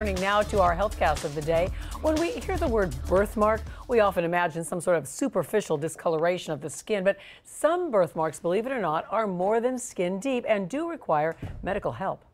Turning now to our healthcast of the day. When we hear the word birthmark, we often imagine some sort of superficial discoloration of the skin, but some birthmarks, believe it or not, are more than skin deep and do require medical help.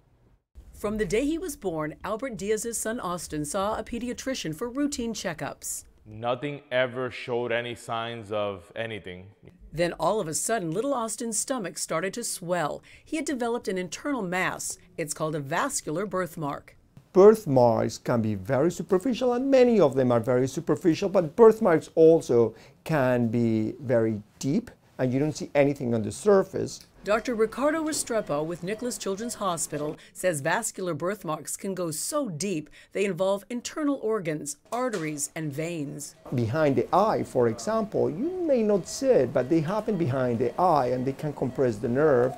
From the day he was born, Albert Diaz's son Austin saw a pediatrician for routine checkups. Nothing ever showed any signs of anything. Then all of a sudden, little Austin's stomach started to swell. He had developed an internal mass. It's called a vascular birthmark birthmarks can be very superficial and many of them are very superficial, but birthmarks also can be very deep and you don't see anything on the surface. Dr. Ricardo Restrepo with Nicklaus Children's Hospital says vascular birthmarks can go so deep they involve internal organs, arteries, and veins. Behind the eye, for example, you may not see it, but they happen behind the eye and they can compress the nerve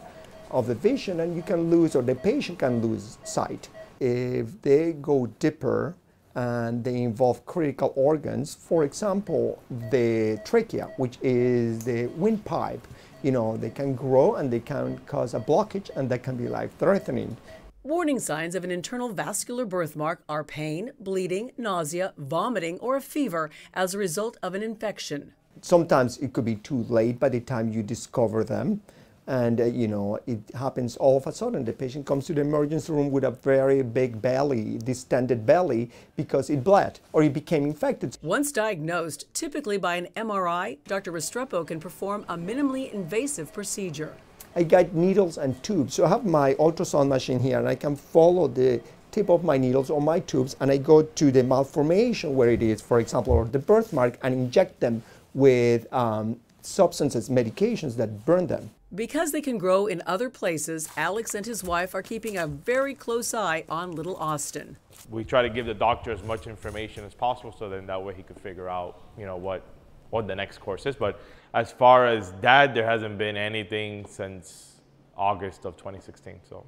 of the vision and you can lose, or the patient can lose sight if they go deeper and they involve critical organs, for example, the trachea, which is the windpipe, you know, they can grow and they can cause a blockage and that can be life-threatening. Warning signs of an internal vascular birthmark are pain, bleeding, nausea, vomiting, or a fever as a result of an infection. Sometimes it could be too late by the time you discover them and uh, you know it happens all of a sudden. The patient comes to the emergency room with a very big belly distended belly because it bled or it became infected. Once diagnosed typically by an mri dr restrepo can perform a minimally invasive procedure. I got needles and tubes. So i have my ultrasound machine here and i can follow the tip of my needles or my tubes and i go to the malformation where it is for example or the birthmark and inject them with um, substances medications that burn them because they can grow in other places, Alex and his wife are keeping a very close eye on little Austin. We try to give the doctor as much information as possible so then that way he could figure out, you know, what what the next course is. But as far as dad, there hasn't been anything since August of 2016. So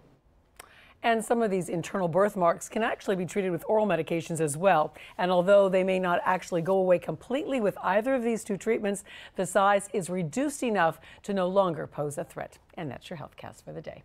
and some of these internal birthmarks can actually be treated with oral medications as well. And although they may not actually go away completely with either of these two treatments, the size is reduced enough to no longer pose a threat. And that's your HealthCast for the day.